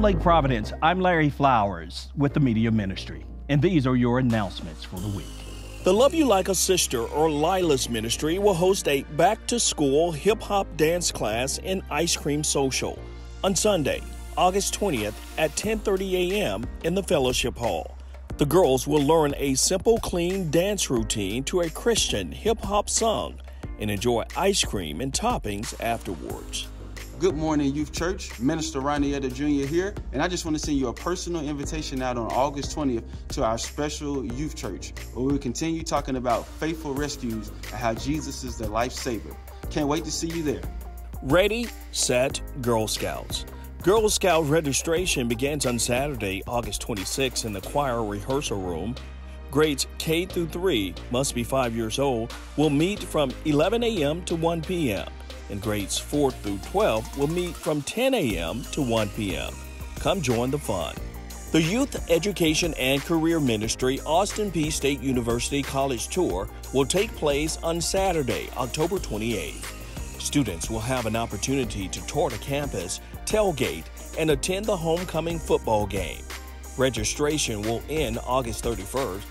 Lake Providence. I'm Larry Flowers with the Media Ministry, and these are your announcements for the week. The Love You Like a Sister or LYLAS Ministry will host a back to school hip hop dance class and ice cream social on Sunday, August 20th at 10:30 a.m. in the Fellowship Hall. The girls will learn a simple clean dance routine to a Christian hip hop song and enjoy ice cream and toppings afterwards. Good morning, Youth Church. Minister Ronnie Etta Jr. here, and I just want to send you a personal invitation out on August 20th to our special Youth Church, where we continue talking about faithful rescues and how Jesus is the lifesaver. Can't wait to see you there. Ready, set, Girl Scouts. Girl Scout registration begins on Saturday, August 26th in the choir rehearsal room. Grades K through 3 must be 5 years old will meet from 11 a.m. to 1 p.m and grades 4 through 12 will meet from 10 a.m. to 1 p.m. Come join the fun. The Youth Education and Career Ministry Austin Peay State University College Tour will take place on Saturday, October 28th. Students will have an opportunity to tour the campus, tailgate, and attend the homecoming football game. Registration will end August 31st.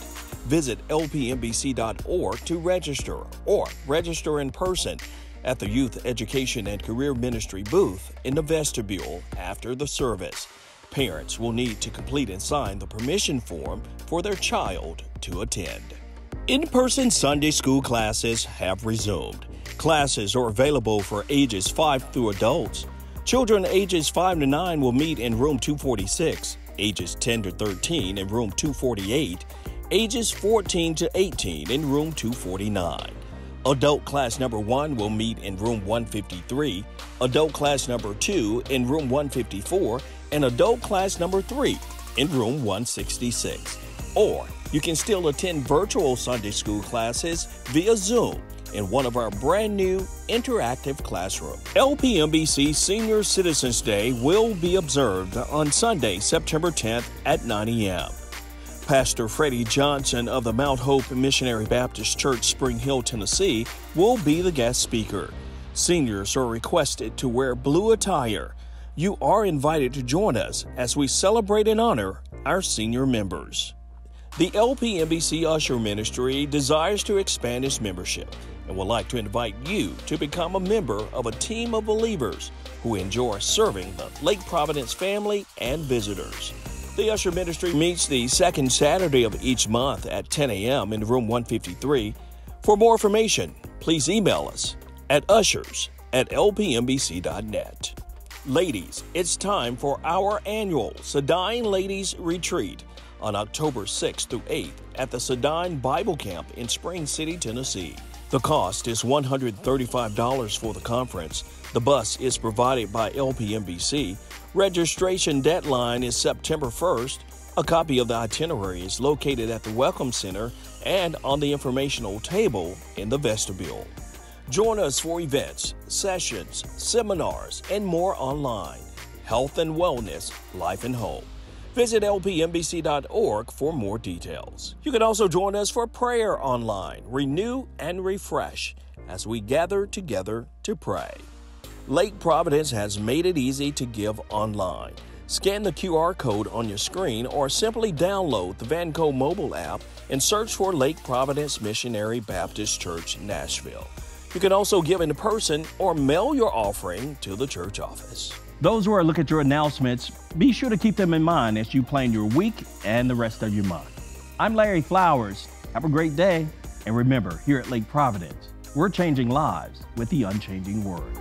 Visit lpmbc.org to register or register in person at the Youth Education and Career Ministry booth in the vestibule after the service. Parents will need to complete and sign the permission form for their child to attend. In person Sunday school classes have resumed. Classes are available for ages 5 through adults. Children ages 5 to 9 will meet in room 246, ages 10 to 13 in room 248, ages 14 to 18 in room 249. Adult class number 1 will meet in room 153, adult class number 2 in room 154, and adult class number 3 in room 166. Or you can still attend virtual Sunday school classes via Zoom in one of our brand new interactive classrooms. LPMBC Senior Citizens Day will be observed on Sunday, September 10th at 9 a.m. Pastor Freddie Johnson of the Mount Hope Missionary Baptist Church, Spring Hill, Tennessee, will be the guest speaker. Seniors are requested to wear blue attire. You are invited to join us as we celebrate and honor our senior members. The LPMBC Usher Ministry desires to expand its membership and would like to invite you to become a member of a team of believers who enjoy serving the Lake Providence family and visitors. The Usher Ministry meets the second Saturday of each month at 10 a.m. in room 153. For more information, please email us at ushers at lpmbc.net. Ladies, it's time for our annual Cedine Ladies Retreat on October 6th through 8th at the Cedine Bible Camp in Spring City, Tennessee. The cost is $135 for the conference. The bus is provided by LPMBC Registration deadline is September 1st. A copy of the itinerary is located at the Welcome Center and on the informational table in the vestibule. Join us for events, sessions, seminars, and more online. Health and wellness, life and home. Visit lpmbc.org for more details. You can also join us for prayer online, renew and refresh as we gather together to pray. Lake Providence has made it easy to give online. Scan the QR code on your screen or simply download the Vanco mobile app and search for Lake Providence Missionary Baptist Church, Nashville. You can also give in person or mail your offering to the church office. Those who are look at your announcements, be sure to keep them in mind as you plan your week and the rest of your month. I'm Larry Flowers. Have a great day. And remember, here at Lake Providence, we're changing lives with the unchanging word.